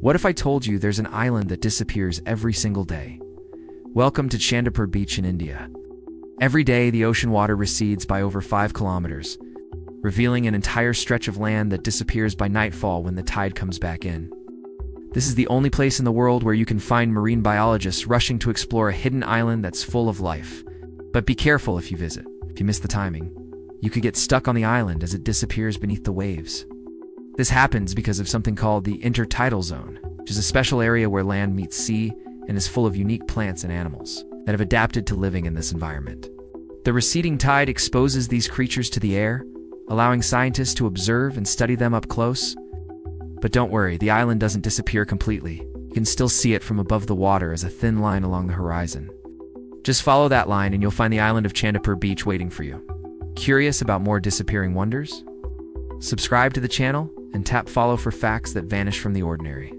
What if I told you there's an island that disappears every single day? Welcome to Chandipur Beach in India. Every day, the ocean water recedes by over 5 kilometers, revealing an entire stretch of land that disappears by nightfall when the tide comes back in. This is the only place in the world where you can find marine biologists rushing to explore a hidden island that's full of life. But be careful if you visit. If you miss the timing, you could get stuck on the island as it disappears beneath the waves. This happens because of something called the intertidal zone, which is a special area where land meets sea and is full of unique plants and animals that have adapted to living in this environment. The receding tide exposes these creatures to the air, allowing scientists to observe and study them up close. But don't worry, the island doesn't disappear completely. You can still see it from above the water as a thin line along the horizon. Just follow that line and you'll find the island of Chandipur Beach waiting for you. Curious about more disappearing wonders? Subscribe to the channel and tap follow for facts that vanish from the ordinary.